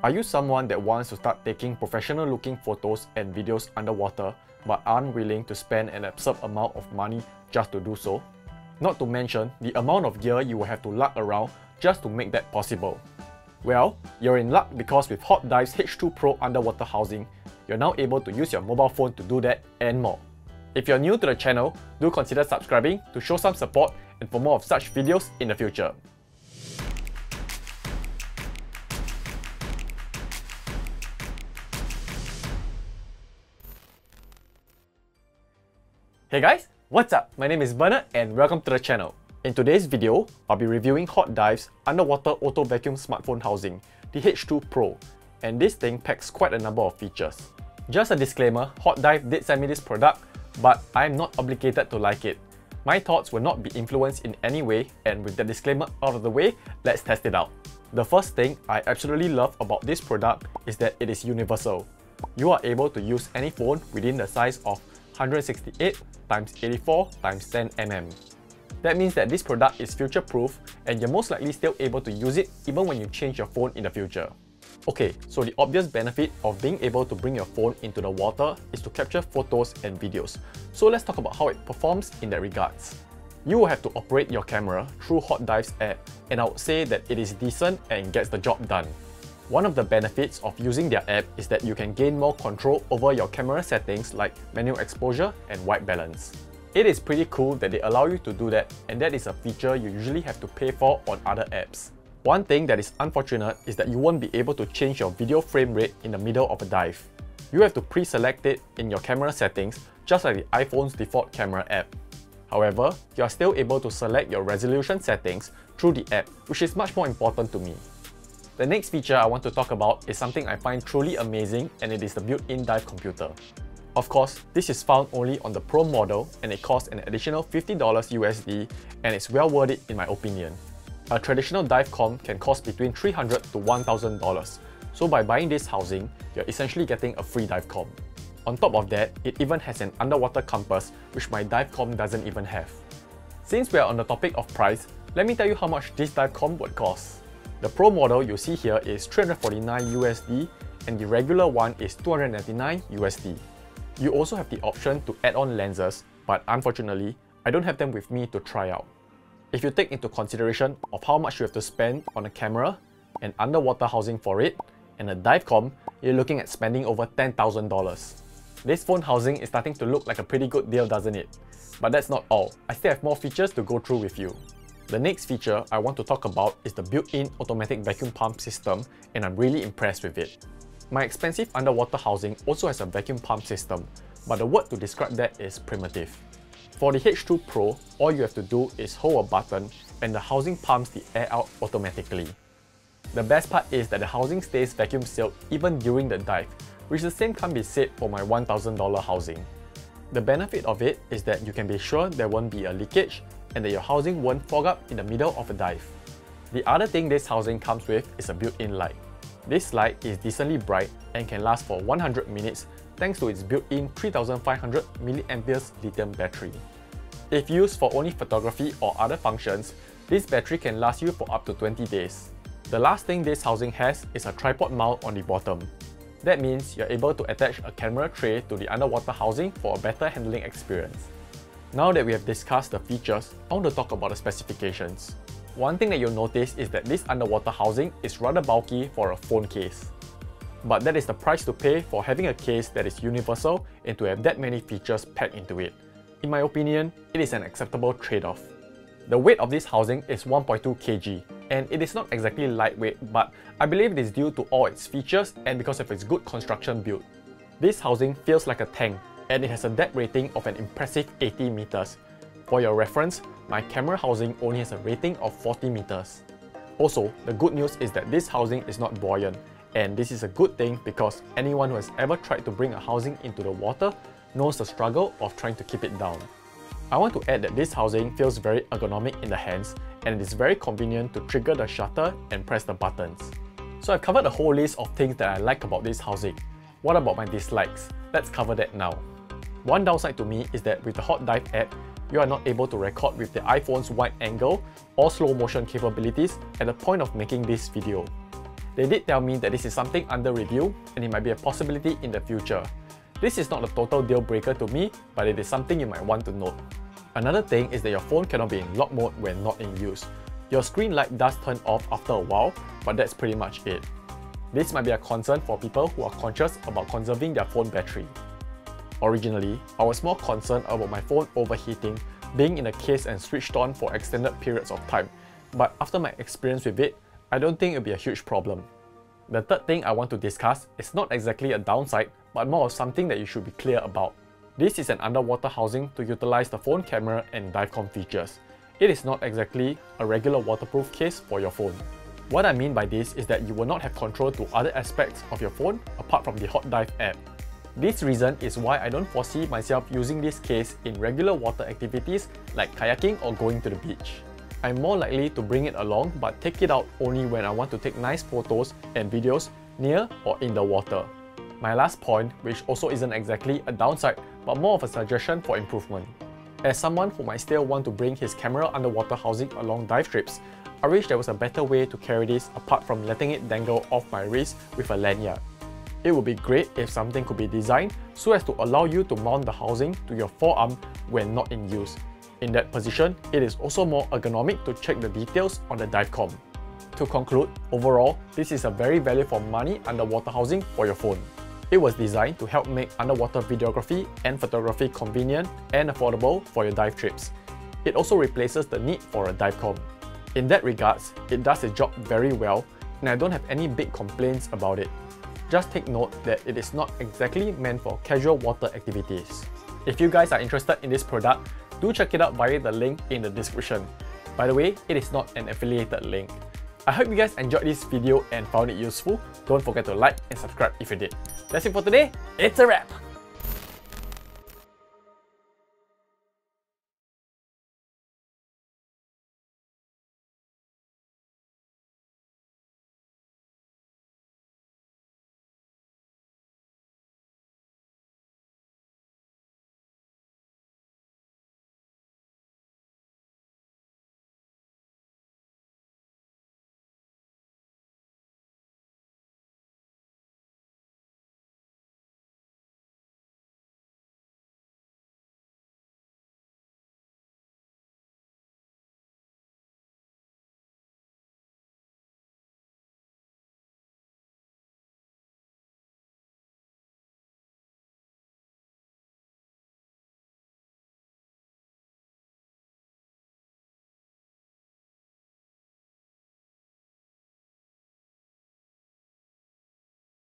Are you someone that wants to start taking professional looking photos and videos underwater but aren't willing to spend an absurd amount of money just to do so? Not to mention the amount of gear you will have to lug around just to make that possible. Well, you're in luck because with Hot Dive's H2 Pro underwater housing, you're now able to use your mobile phone to do that and more. If you're new to the channel, do consider subscribing to show some support and for more of such videos in the future. Hey guys, what's up? My name is Bernard and welcome to the channel. In today's video, I'll be reviewing Hot Dive's underwater auto vacuum smartphone housing, the H2 Pro, and this thing packs quite a number of features. Just a disclaimer, Hot Dive did send me this product, but I'm not obligated to like it. My thoughts will not be influenced in any way, and with the disclaimer out of the way, let's test it out. The first thing I absolutely love about this product is that it is universal. You are able to use any phone within the size of 168 times 84 times 10 mm. That means that this product is future proof and you're most likely still able to use it even when you change your phone in the future. Okay, so the obvious benefit of being able to bring your phone into the water is to capture photos and videos. So let's talk about how it performs in that regards. You will have to operate your camera through Hot Dive's app and I would say that it is decent and gets the job done. One of the benefits of using their app is that you can gain more control over your camera settings like manual exposure and white balance. It is pretty cool that they allow you to do that and that is a feature you usually have to pay for on other apps. One thing that is unfortunate is that you won't be able to change your video frame rate in the middle of a dive. You have to pre-select it in your camera settings just like the iPhone's default camera app. However, you are still able to select your resolution settings through the app, which is much more important to me. The next feature I want to talk about is something I find truly amazing and it is the built-in dive computer. Of course, this is found only on the Pro model and it costs an additional $50 USD and it's well worth it in my opinion. A traditional dive com can cost between 300 to $1,000, so by buying this housing, you're essentially getting a free dive com. On top of that, it even has an underwater compass which my dive com doesn't even have. Since we are on the topic of price, let me tell you how much this dive com would cost. The Pro model you see here is 349 USD and the regular one is 299 USD. You also have the option to add on lenses, but unfortunately, I don't have them with me to try out. If you take into consideration of how much you have to spend on a camera, an underwater housing for it, and a dive com, you're looking at spending over $10,000. This phone housing is starting to look like a pretty good deal doesn't it? But that's not all, I still have more features to go through with you. The next feature I want to talk about is the built-in automatic vacuum pump system and I'm really impressed with it. My expensive underwater housing also has a vacuum pump system, but the word to describe that is primitive. For the H2 Pro, all you have to do is hold a button and the housing pumps the air out automatically. The best part is that the housing stays vacuum sealed even during the dive, which the same can't be said for my $1,000 housing. The benefit of it is that you can be sure there won't be a leakage and that your housing won't fog up in the middle of a dive. The other thing this housing comes with is a built-in light. This light is decently bright and can last for 100 minutes thanks to its built-in 3500 mAh lithium battery. If used for only photography or other functions, this battery can last you for up to 20 days. The last thing this housing has is a tripod mount on the bottom. That means you're able to attach a camera tray to the underwater housing for a better handling experience. Now that we have discussed the features, I want to talk about the specifications. One thing that you'll notice is that this underwater housing is rather bulky for a phone case. But that is the price to pay for having a case that is universal and to have that many features packed into it. In my opinion, it is an acceptable trade-off. The weight of this housing is 1.2 kg, and it is not exactly lightweight, but I believe it is due to all its features and because of its good construction build. This housing feels like a tank and it has a depth rating of an impressive 80 meters. For your reference, my camera housing only has a rating of 40 meters. Also, the good news is that this housing is not buoyant, and this is a good thing because anyone who has ever tried to bring a housing into the water knows the struggle of trying to keep it down. I want to add that this housing feels very ergonomic in the hands and it is very convenient to trigger the shutter and press the buttons. So I've covered a whole list of things that I like about this housing. What about my dislikes? Let's cover that now. One downside to me is that with the Hot Dive app, you are not able to record with the iPhone's wide angle or slow motion capabilities at the point of making this video. they did tell me that this is something under review and it might be a possibility in the future. This is not a total deal breaker to me, but it is something you might want to note. Another thing is that your phone cannot be in lock mode when not in use. Your screen light does turn off after a while, but that's pretty much it. This might be a concern for people who are conscious about conserving their phone battery. Originally, I was more concerned about my phone overheating, being in a case and switched on for extended periods of time, but after my experience with it, I don't think it'll be a huge problem. The third thing I want to discuss is not exactly a downside, but more of something that you should be clear about. This is an underwater housing to utilize the phone camera and divecom features. It is not exactly a regular waterproof case for your phone. What I mean by this is that you will not have control to other aspects of your phone apart from the Hot Dive app. This reason is why I don't foresee myself using this case in regular water activities like kayaking or going to the beach. I'm more likely to bring it along but take it out only when I want to take nice photos and videos near or in the water. My last point, which also isn't exactly a downside but more of a suggestion for improvement. As someone who might still want to bring his camera underwater housing along dive trips, I wish there was a better way to carry this apart from letting it dangle off my wrist with a lanyard. It would be great if something could be designed so as to allow you to mount the housing to your forearm when not in use. In that position, it is also more ergonomic to check the details on the divecom. To conclude, overall, this is a very value for money underwater housing for your phone. It was designed to help make underwater videography and photography convenient and affordable for your dive trips. It also replaces the need for a divecom. In that regards, it does its job very well and I don't have any big complaints about it. Just take note that it is not exactly meant for casual water activities. If you guys are interested in this product, do check it out via the link in the description. By the way, it is not an affiliated link. I hope you guys enjoyed this video and found it useful. Don't forget to like and subscribe if you did. That's it for today. It's a wrap!